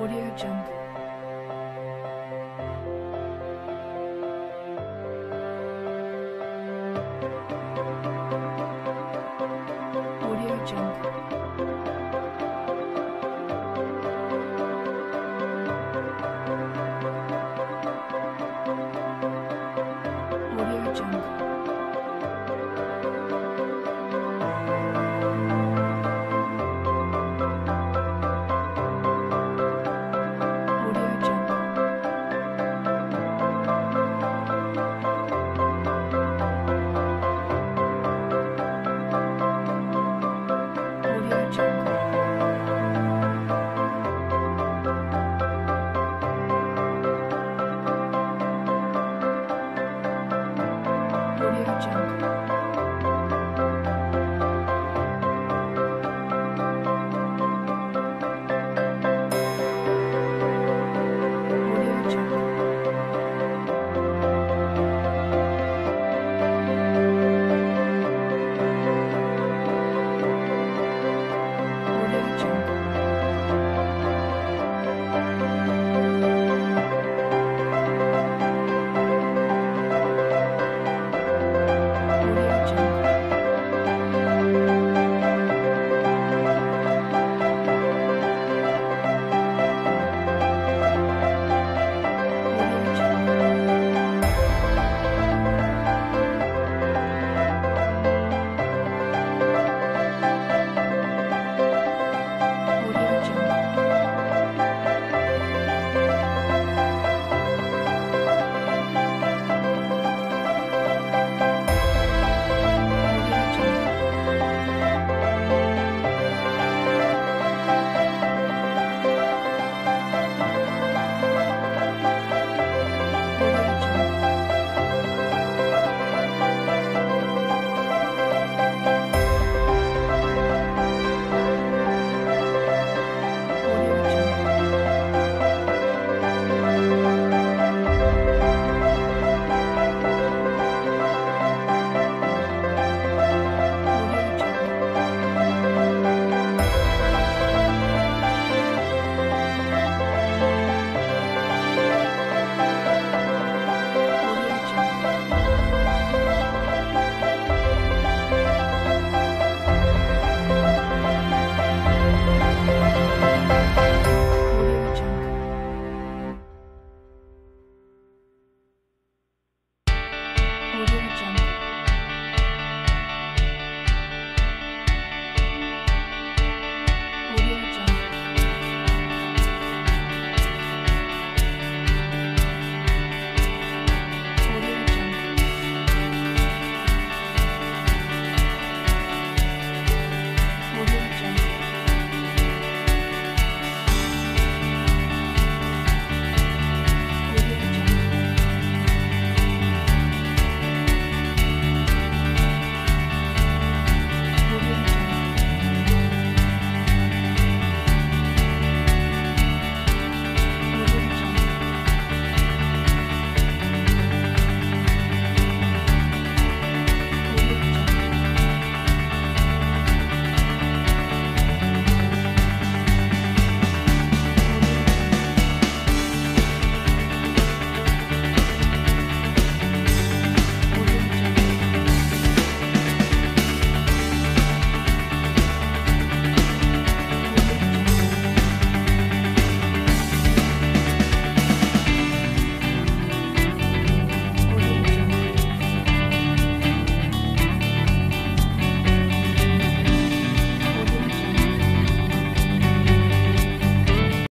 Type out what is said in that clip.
Audio Jungle.